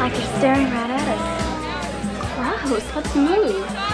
Like you're staring right at us. Gross, let's move.